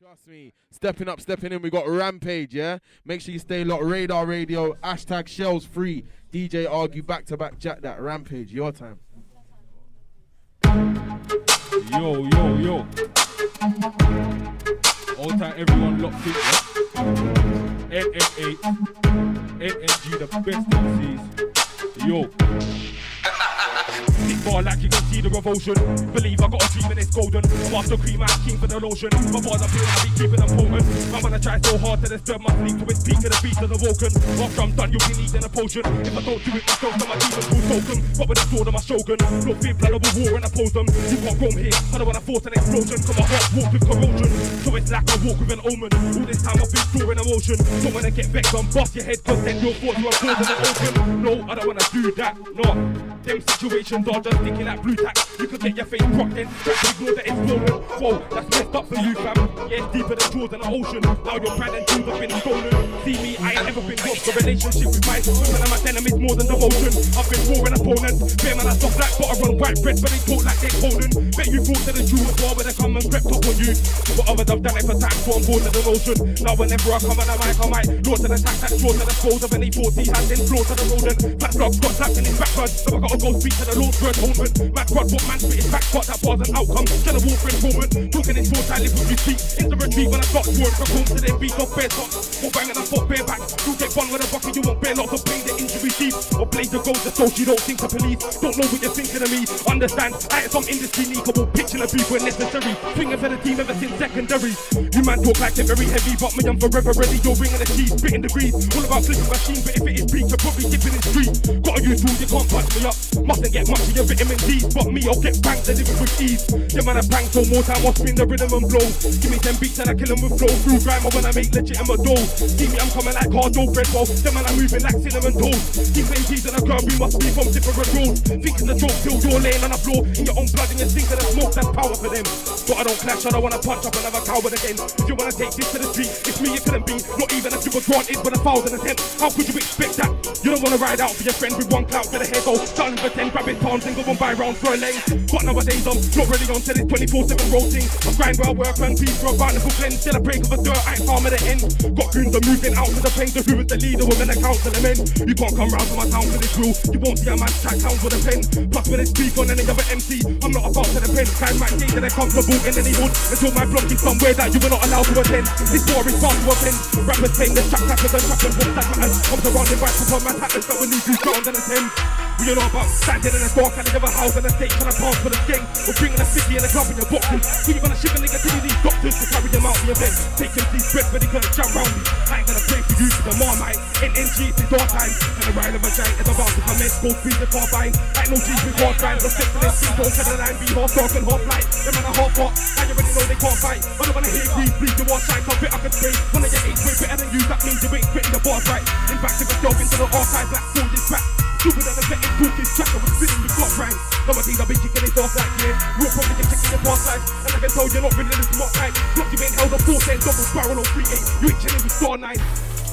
Trust me. Stepping up, stepping in. We got Rampage, yeah? Make sure you stay locked. Radar Radio, hashtag shells free. DJ Argue back to back Jack Dat Rampage. Your time. Yo, yo, yo. All time everyone locked in, yeah? NN8, NNG, the best MCs. Yo. Bar like you can see the revulsion. Believe I got a dream and it's golden. I'm after cream, I'm keen for the lotion. My bars are pure, I be keeping them potent. I'm gonna try so hard to disturb my sleep to its peak to the beat of the woken. After I'm done, you'll be needing a potion. If I don't do it myself, then my demons will soak them. But with a sword, I'm a shogun. No fear, blood of war and oppose them. You can't roam here, I don't wanna force an explosion. Cause my heart walk with corrosion. It's like I walk with an omen. All this time I've been storing emotion. Don't wanna get vexed and bust your head, cause then your thoughts are causing the open. No, I don't wanna do that. No, them situations are just sticking like blue tack. You could get your face rocked in, try to ignore the explosion. Whoa, that's messed up for you, fam. Yeah, it's deeper than jaws in the ocean. Now your pride and dreams have been stolen. See me, I ain't ever been robbed. The relationship with my women and my enemies more than devotion. I've been war an opponent. Bear man, I stop like but I run white bread, but they talk like they're Conan. Bet you thought that the Jew was war when they come and crept up on you. But others have done it for time, so I'm born to the notion. Now whenever I come on the mic, I might launch an attack that draws to the foes of any 40 hand in floor to the rodent. Fat block got slapped in his background, so I gotta go speak to the Lord's word atonement. Mad God, what man spit his back got that was an outcome. Tell a war for improvement. Talking in short, I live with you speak. The retreat when I got to work for home to their beat off bare top. Or bang and I fought bare back. You take one with a bucket, you won't bear lots of pain, the injury deep. Or blaze the gold, the you don't think the police. Don't know what you're thinking of me. Understand, I ain't some industry leak, I in a beef when necessary. Swinging for the team ever since secondary. You man talk like they're very heavy, but me, I'm forever ready. You're ringing the cheese, spitting degrees. All about flipping machine, but if it is peak, you're probably dipping in street. Gotta use tools, you can't touch me up. Mustn't get much of your vitamin D, but me, I'll get banged, delivered with ease. Yeah, man, I bang so more time, I'll spin the rhythm and blow. Give me 10 beats and I kill 'em with flow. Through grime, when I make legitimate dough. See me, I'm coming like hard dough bread roll. Them man, I'm moving like cinnamon toast. These MPs and a girl, we must be from different roads. Thinking the joke, till you're laying on the floor. In your own blood and you stink of the smoke, that's power for them. But I don't clash, I don't wanna punch up another coward again. If you wanna take this to the street, it's me, it couldn't be. Not even if you were granted with a thousand attempts. How could you expect that? You don't wanna ride out for your friend with one clout to the head, oh. Starting for 10, grabbing palms and go and buy rounds for a lane. But nowadays, I'm not really on to this 24 7 roasting. I grind where I work and peace for a cleanse. Still a break of a dirt, I ain't farm at the end. Got goons are moving out to the pain, so who is the leader within the council of men? You can't come round to my town for this rule. You won't see a man track towns with a pen. Plus, when it's speak on any other MC, I'm not about to the pen. Kind might think that they're comfortable in any hood until my block is somewhere that you were not allowed to attend. This war is far to offend. Rappers saying the track tackers and trappers won't stack matters. I'm surrounded by super man hackers that will leave you drowned in a Thames. We not about standing in a dark and of a house and a state trying to pass for the gang. Or bringing a 50 and a club in your boxing. Who you gonna ship a nigga to these doctors to carry them out the event? Taking these bread, but they gonna jump round me. I ain't gonna pray for you to the marmite. NNG, it's our time. And the ride of a giant is about to commence. Go speed the carbine. Ain't no G's with hard grind. The simple is see, don't cut the line. Be half dark and half light. Them man a half hot. And you already know they can't fight. I don't wanna hear grease, bleed the war shine. Top it, I can spray. One of your eight way better than you. That means you ain't spitting the bars right. In fact, if I delve into the archive, black sword is back. Stupid than a vetting talking track, I was spitting the clock right. Nowadays I've been kicking it off like yeah. Real probably just checking your past life. And I can tell you're not really this smart type. Look, you ain't held a 4 10 double barrel on 3 8. You ain't chilling with Star 9.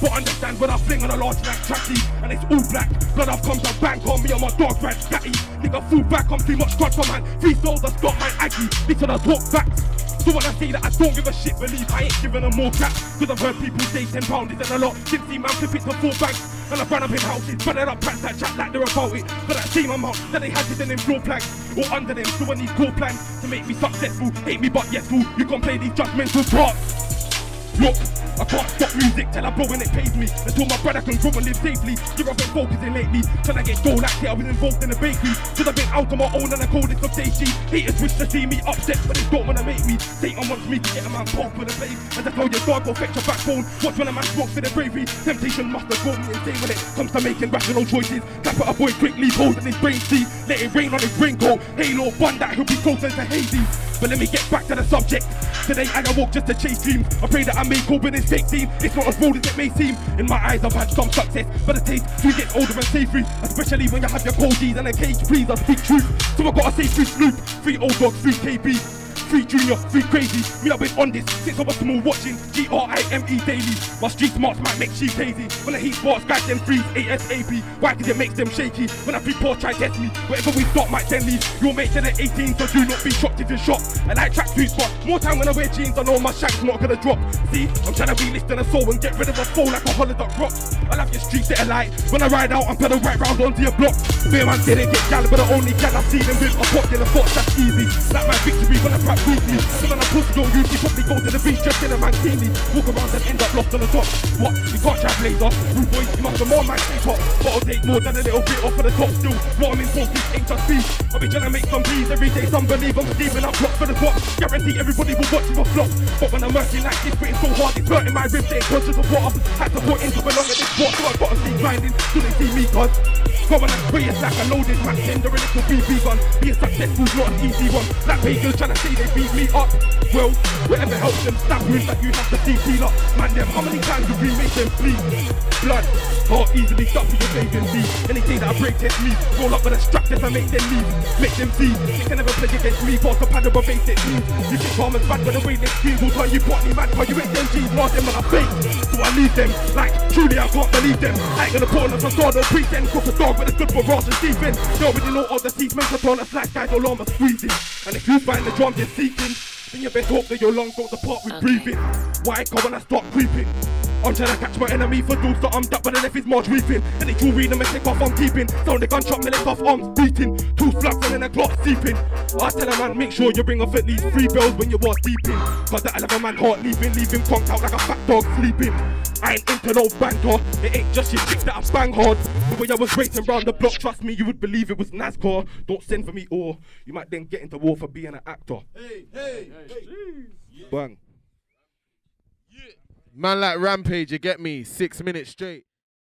But understand when I fling on a large like tracky and it's all black. Blood I've come to bank on me on my dog right scatty. Nigga full back, I'm too much crutch for man. Three souls, I stop my Aggie. Listen, I talk facts. So when I say that I don't give a shit, believe I ain't giving them more crap. Cause I've heard people say 10 pounds isn't a lot. Since see man flip it to four banks. And I've run up in houses, but up pants that chat like they're about it. But that same amount that they had in floor planks or under them. So when these core plans to make me successful, hate me but yes fool, you can play these judgmental parts. Look, I can't stop music till I blow when it pays me. Until my brother can grow and live safely. Yeah, I've been focusing lately. Till I get gold like I was involved in the bakery. Cause I've been out on my own and coldest of days. G. Haters wish to see me upset, but they don't wanna make me. Satan wants me to get a man poked for the face. And to tell your dog, go fetch your backbone. Watch when a man smokes for the bravery. Temptation must have got me insane when it comes to making rational choices. Clap at a boy quickly, holding his brain see. Let it rain on his raincoat. Halo, bun that he'll be closer to Hades. But let me get back to the subject. Today I walk just to chase dreams. I pray that I may cope this fake team. It's not as bold as it may seem. In my eyes, I've had some success, but the taste food gets older and savory. Especially when you have your cold G's and a cage, please, I speak truth. So I gotta say free Snoop, free old dogs, three KB. Free junior, free crazy. Me, I've been on this since I was small, watching G R I M E daily. My street smarts might make she crazy. When I heat sports, guys them freeze ASAP. Why? Cause it makes them shaky. When I free poor, try test me. Whatever we start might then leave. You'll make it at 18, so do not be shocked if you're shot. And I track sweet spot. More time when I wear jeans, I know my shank's not gonna drop. See, I'm trying to relist in a soul and get rid of a foe like a holiday rock. I love your streets that are light. When I ride out, I'm gonna right round onto your block. Beer man didn't get gal, but the only gal I see them with a popular thoughts that's easy. Like my victory when I rap weekly. So when I push don't usually probably go to the beach just in a mankini. Walk around and end up lost on the top. What? You can't trap laser. Rude boys, you must have more man stay top. But I'll take more than a little bit off for the top still. What I'm in for, this ain't just beef. I'll be trying to make some peas every day. Some believe I'm sleeping up blocks for the top. Guarantee everybody will watch you a flop. But when I'm working like this, spitting so hard, it's hurting my ribs. They ain't conscious of what I've had to put into belong at this sport. So I gotta keep grinding till they see me gone. Go on and spray it like a loaded Mac 10, the little BB gun. Being successful's not an easy one. Like pagans trying to say they beat me up. Well, whatever helps them stab wounds that you have to DP up. Man, them, how many times have we made them bleed? Blood, heart easily stop for your saving me. Anything that I break test me. Roll up with a strap if I make them leave. Make them see. They can never play against me. A of a basic team. You think as bad with the way they scream. Will turn you party mad, cause you ain't them G's. Lost them when I fake. So I leave them. Like, truly, I can't believe them. I ain't gonna put on a or pretend. Cook a dog, but it's good for Ross They already know all the seats. Men can a slack guys, all armor squeezing. And if you find the drum you're seeking, then you best hope that your lungs don't depart with breathing. Why come when I start creeping? I'm trying to catch my enemy for dudes that I'm up, but the left is March reaping. And they jewelry the mistake off I'm keeping. Sound the gunshot, me left off arms beating. Two flaps and then a clock seeping. I tell a man, make sure you bring off at least three bells when you was deep in. Cause that'll have a man heart leaving, leaving conked out like a fat dog sleeping. I ain't into no banter, it ain't just your chicks that I bang hard. The way I was racing round the block, trust me, you would believe it was NASCAR. Don't send for me or you might then get into war for being an actor. Hey, hey, Bang. Man like Rampage, you get me? Six minutes straight.